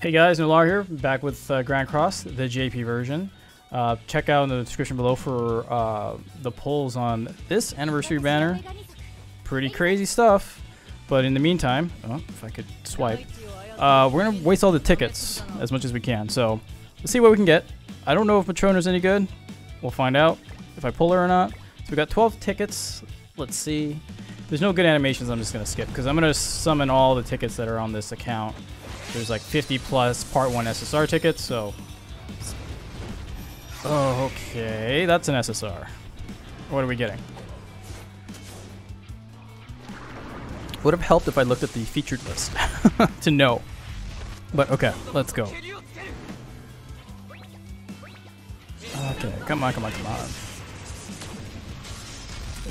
Hey guys, Nolar here, back with uh, Grand Cross, the JP version. Uh, check out in the description below for uh, the polls on this anniversary banner. Pretty crazy stuff. But in the meantime, oh, if I could swipe, uh, we're gonna waste all the tickets as much as we can. So let's see what we can get. I don't know if Matrona's any good. We'll find out if I pull her or not. So we got 12 tickets. Let's see. There's no good animations. I'm just gonna skip because I'm gonna summon all the tickets that are on this account. There's like 50 plus Part 1 SSR tickets, so... Okay, that's an SSR. What are we getting? Would have helped if I looked at the featured list to know. But okay, let's go. Okay, come on, come on, come on.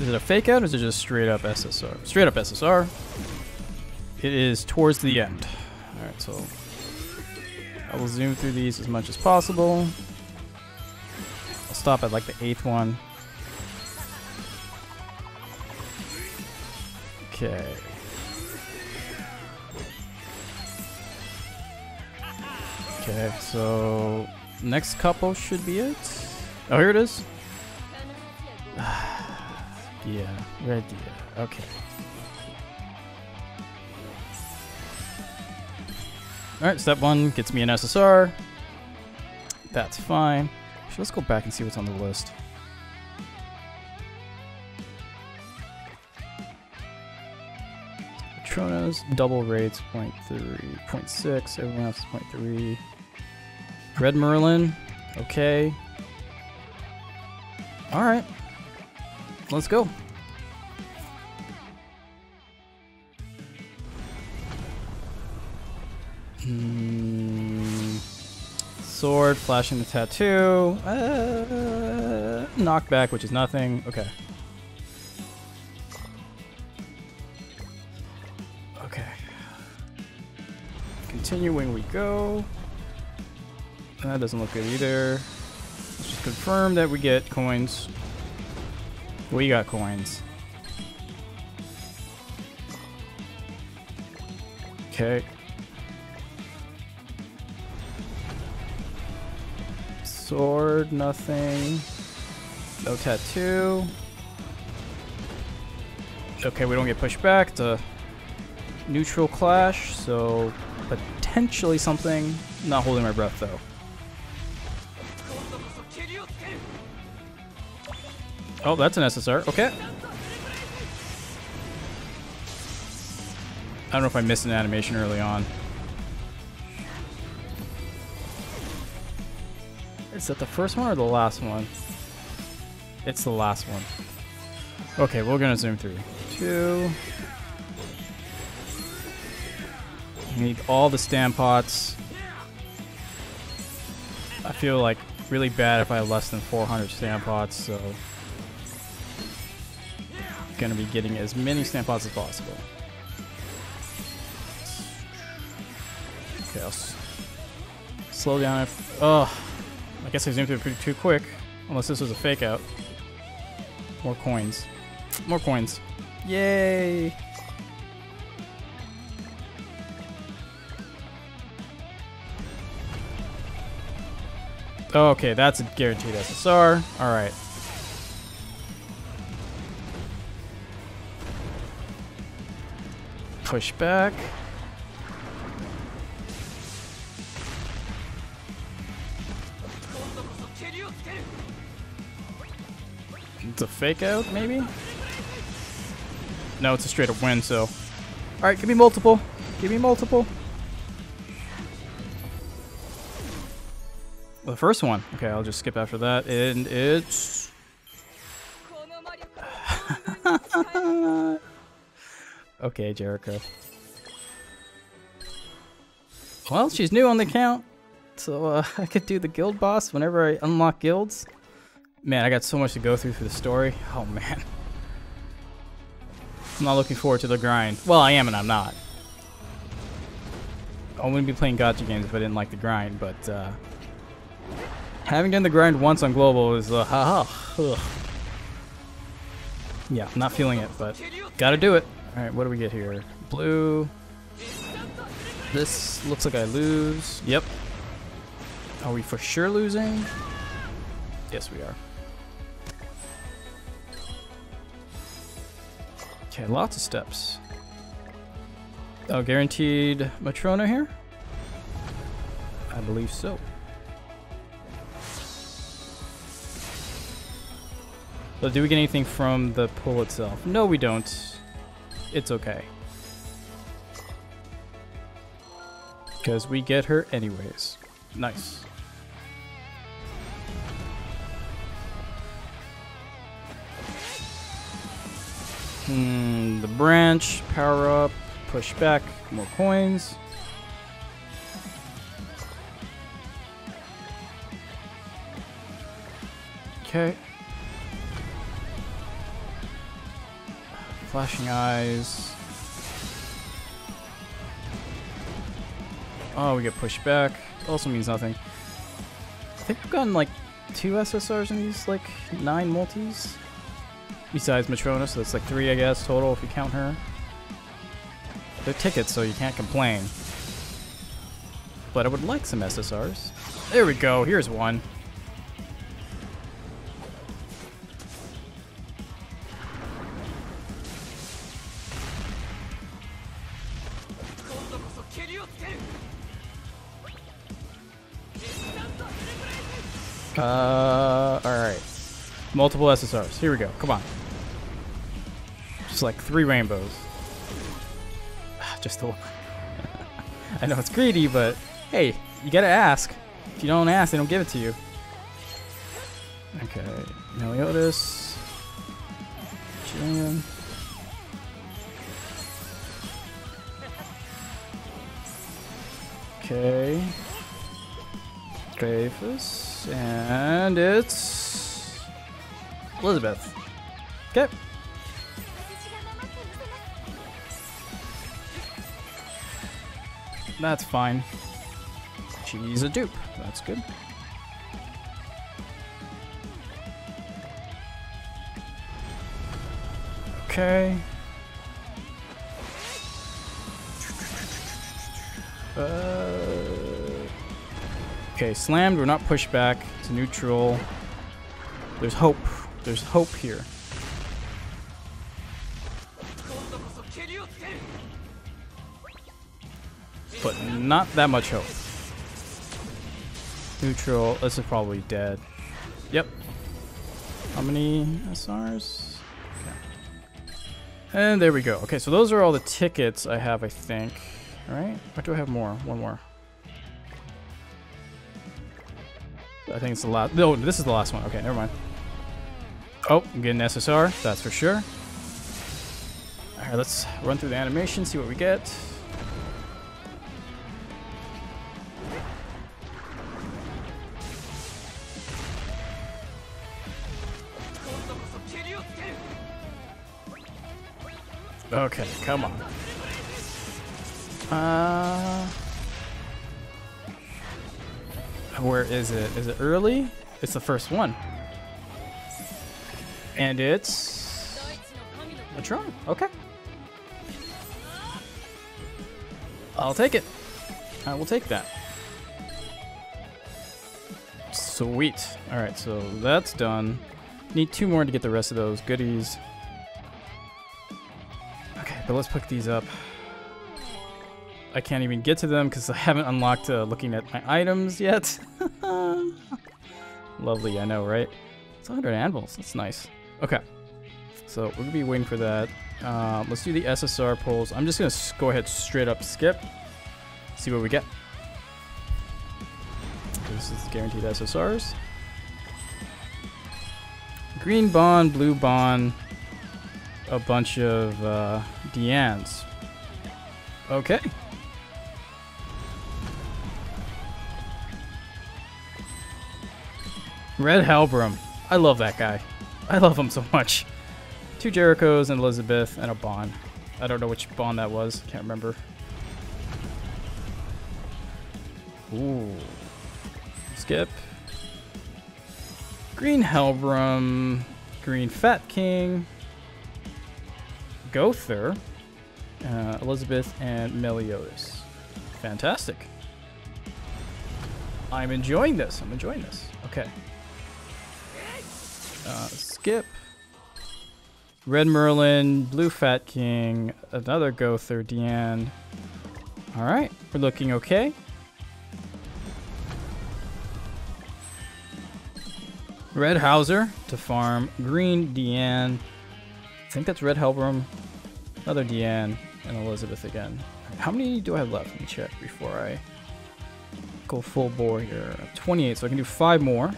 Is it a fake out or is it just straight up SSR? Straight up SSR. It is towards the end. Alright, so I will zoom through these as much as possible. I'll stop at like the eighth one. Okay. Okay, so next couple should be it. Oh, here it is. yeah, red yeah. Okay. Alright, step one gets me an SSR. That's fine. So let's go back and see what's on the list. Matrona's double rates 0 0.3, 0.6, everyone else is 0.3. Red Merlin, okay. Alright. Let's go. Sword, flashing the tattoo. Uh, knockback, which is nothing. Okay. Okay. Continuing we go. That doesn't look good either. Let's just confirm that we get coins. We got coins. Okay. Sword, nothing. No tattoo. Okay, we don't get pushed back to neutral clash, so potentially something. Not holding my breath though. Oh, that's an SSR. Okay. I don't know if I missed an animation early on. Is that the first one or the last one? It's the last one. Okay, we're gonna zoom through. Two. need all the stand pots. I feel like really bad if I have less than 400 stand pots, so gonna be getting as many stand pots as possible. Okay, I'll slow down. Oh, I guess I zoomed through pretty too quick. Unless this was a fake out. More coins. More coins. Yay! Okay, that's a guaranteed SSR. Alright. Push back. It's a fake out, maybe? No, it's a straight up win, so. Alright, give me multiple. Give me multiple. the first one. Okay, I'll just skip after that. And it's... okay, Jericho. Well, she's new on the account. So uh, I could do the guild boss whenever I unlock guilds. Man, I got so much to go through for the story. Oh, man. I'm not looking forward to the grind. Well, I am and I'm not. I wouldn't be playing gacha games if I didn't like the grind, but uh, having done the grind once on global is uh, haha. Ugh. Yeah, not feeling it, but gotta do it. All right, what do we get here? Blue. This looks like I lose. Yep. Are we for sure losing? Yes, we are. Okay, lots of steps. Oh, guaranteed Matrona here? I believe so. But do we get anything from the pull itself? No, we don't. It's okay. Because we get her anyways. Nice. Hmm, the branch, power up, push back, more coins. Okay. Flashing eyes. Oh, we get pushed back. Also means nothing. I think we've gotten like two SSRs in these like nine multis. Besides Matrona, so that's like three I guess total if you count her. They're tickets, so you can't complain. But I would like some SSRs. There we go, here's one. Uh, alright. Multiple SSRs. Here we go. Come on. Just like three rainbows. Just the one. I know it's greedy, but hey, you gotta ask. If you don't ask, they don't give it to you. Okay. Meliodas. Jillian. Okay. Dreyfus. And it's... Elizabeth. Okay. That's fine. She's a dupe. That's good. Okay. Uh, okay, slammed. We're not pushed back. It's neutral. There's hope. There's hope here. Not that much hope. Neutral. This is probably dead. Yep. How many SRs? Okay. And there we go. Okay, so those are all the tickets I have, I think. Alright? Or do I have more? One more. I think it's the last. No, this is the last one. Okay, never mind. Oh, I'm getting SSR. That's for sure. Alright, let's run through the animation, see what we get. Okay, come on. Uh, where is it? Is it early? It's the first one. And it's Matrona. Okay. I'll take it. I will take that. Sweet. All right, so that's done. Need two more to get the rest of those goodies. But let's pick these up. I can't even get to them because I haven't unlocked uh, looking at my items yet. Lovely, I know, right? It's 100 anvils. That's nice. Okay. So we're going to be waiting for that. Um, let's do the SSR pulls. I'm just going to go ahead straight up skip. See what we get. This is guaranteed SSRs. Green bond, blue bond, a bunch of uh, Dianes. Okay. Red Helbram. I love that guy. I love him so much. Two Jerichos and Elizabeth and a Bond. I don't know which Bond that was. Can't remember. Ooh. Skip. Green Helbram. Green Fat King. Gowther. Uh, Elizabeth and Meliodas. Fantastic. I'm enjoying this. I'm enjoying this. Okay. Uh, skip. Red Merlin, Blue Fat King, another Gowther, Diane. Alright, we're looking okay. Red Howzer to farm. Green Diane. I think that's Red Helbram. Another Diane. And Elizabeth again. How many do I have left? Let me check before I go full bore here. 28, so I can do five more.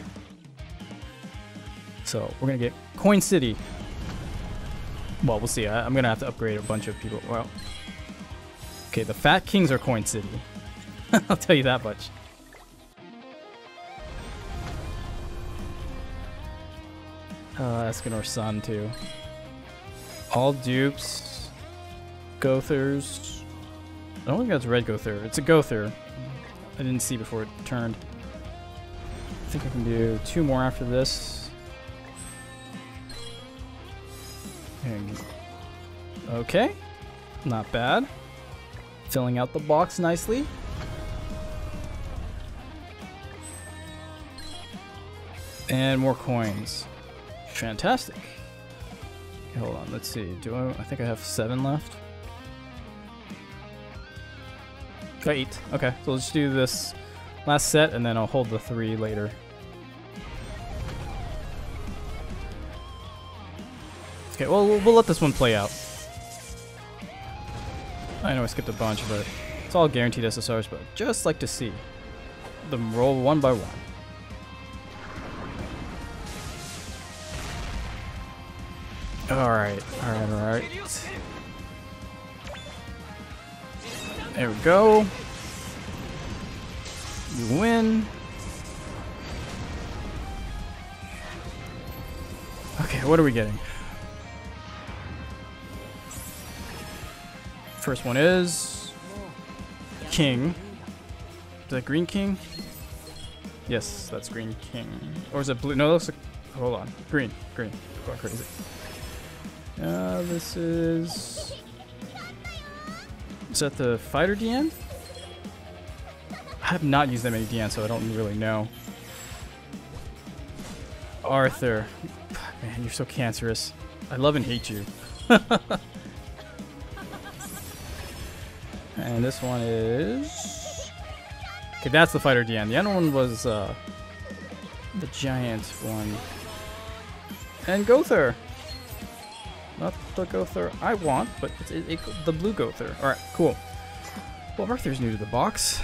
So we're going to get Coin City. Well, we'll see. I, am going to have to upgrade a bunch of people. Well, okay, the Fat Kings are Coin City. I'll tell you that much. Uh, Escanor's son, too. All dupes. Gowthers. I oh, don't think that's Red Gowther. It's a Gowther. I didn't see before it turned. I think I can do two more after this. Okay. Not bad. Filling out the box nicely. And more coins. Fantastic. Hold on, let's see. Do I I think I have seven left? Oh, eight. Okay, so let's do this last set and then I'll hold the three later. Okay, well, we'll, we'll let this one play out. I know I skipped a bunch, but it's all guaranteed SSRs, but just like to see them roll one by one. Alright, alright, alright. There we go. You win. Okay, what are we getting? First one is King. Is that Green King? Yes, that's Green King. Or is it blue? No, that looks like. Hold on. Green. Green. Going crazy. Uh, this is... Is that the fighter Diane? I have not used that many Diane, so I don't really know. Arthur. Man, you're so cancerous. I love and hate you. and this one is... Okay, that's the fighter Diane. The other one was uh, the giant one. And Gowther. Not the Gowther I want, but it's it, it, the blue Gowther. Alright, cool. Well, Arthur's new to the box.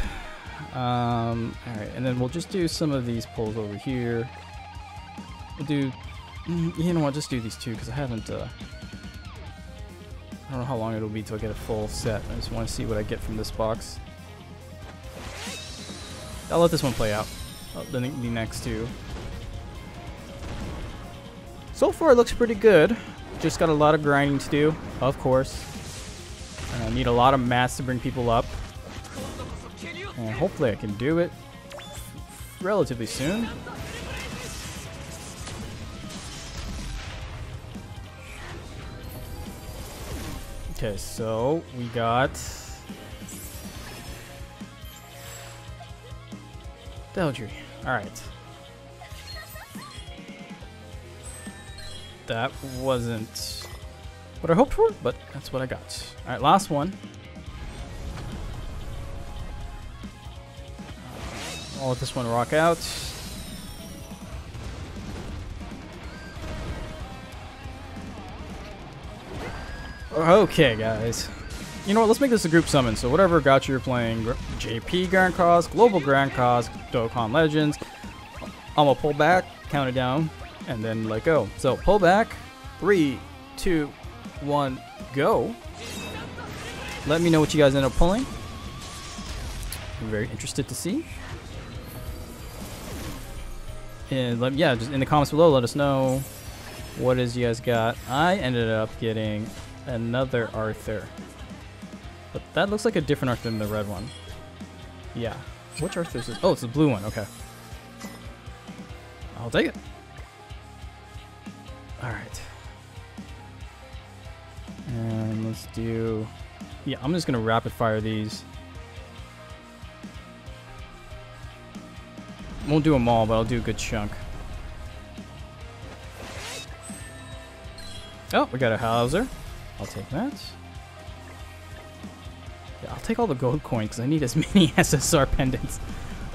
Um, Alright, and then we'll just do some of these pulls over here. We'll do... Mm, you know what, just do these two, because I haven't... Uh, I don't know how long it'll be till I get a full set. I just want to see what I get from this box. I'll let this one play out. Oh, the, the next two. So far, it looks pretty good. Just got a lot of grinding to do, of course. And I need a lot of mass to bring people up. And hopefully I can do it relatively soon. Okay, so we got... Deldry. Alright. That wasn't what I hoped for, but that's what I got. All right, last one. I'll let this one rock out. Okay, guys. You know what, let's make this a group summon. So whatever gacha you're playing, JP Grand Cross, Global Grand Cross, Dokkan Legends, I'm gonna pull back, count it down, and then let go. So pull back. Three, two, one, go. Let me know what you guys end up pulling. I'm very interested to see. And let, yeah, just in the comments below, let us know what is you guys got. I ended up getting another Arthur. But that looks like a different Arthur than the red one. Yeah. Which Arthur is this? Oh, it's the blue one. Okay. I'll take it. Alright. And let's do... Yeah, I'm just going to rapid fire these. Won't do them all, but I'll do a good chunk. Oh, we got a Howzer. I'll take that. Yeah, I'll take all the gold coins because I need as many SSR pendants.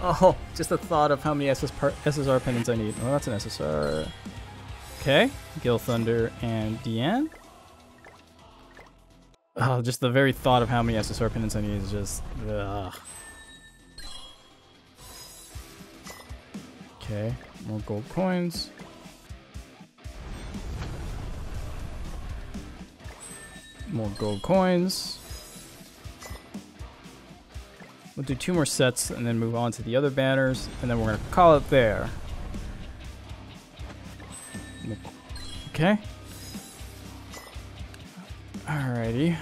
Oh, just the thought of how many SS SSR pendants I need. Oh, that's an SSR. Okay, Gilthunder and Diane. Oh, just the very thought of how many SSR pendants I need is just... Ugh. Okay, more gold coins. More gold coins. We'll do two more sets and then move on to the other banners, and then we're going to call it there. Okay. Alrighty.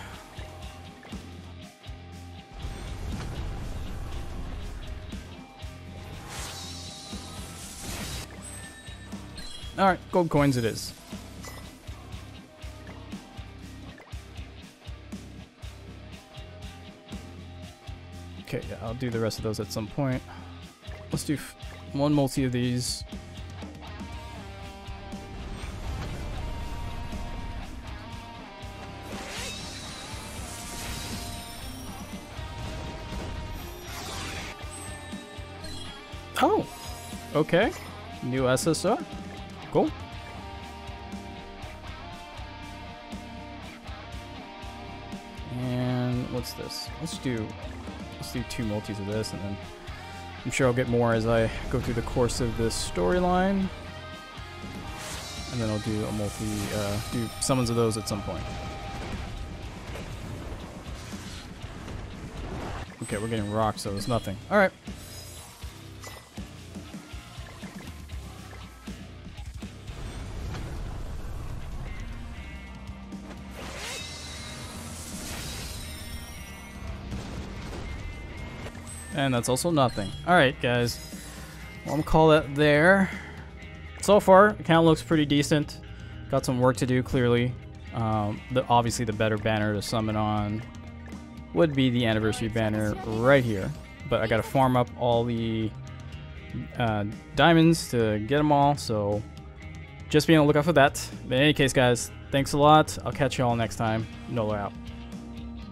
Alright, gold coins it is. Okay, I'll do the rest of those at some point. Let's do one multi of these. Okay. New SSR. Cool. And what's this? Let's do let's do two multis of this, and then I'm sure I'll get more as I go through the course of this storyline. And then I'll do a multi, uh, do summons of those at some point. Okay, we're getting rocked, so it's nothing. Alright. And that's also nothing. Alright, guys. Well, I'm gonna call that there. So far, account looks pretty decent. Got some work to do, clearly. Um, the, obviously, the better banner to summon on would be the anniversary banner right here. But I gotta farm up all the uh, diamonds to get them all, so just be on the lookout for that. But in any case, guys, thanks a lot. I'll catch you all next time. Nolar out.